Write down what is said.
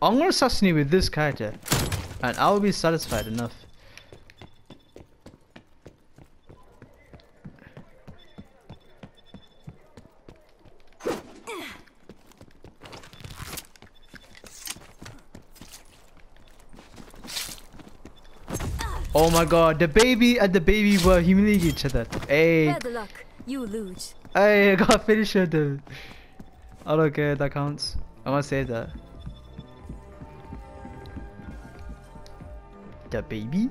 I'm gonna assassinate with this character, and I will be satisfied enough. Oh my god, the baby and the baby were humiliating each other. Hey, Bad luck. You lose. hey, I got finisher dude. I don't care, that counts. I want to say that. The baby?